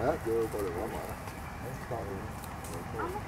哎叫过来玩儿玩儿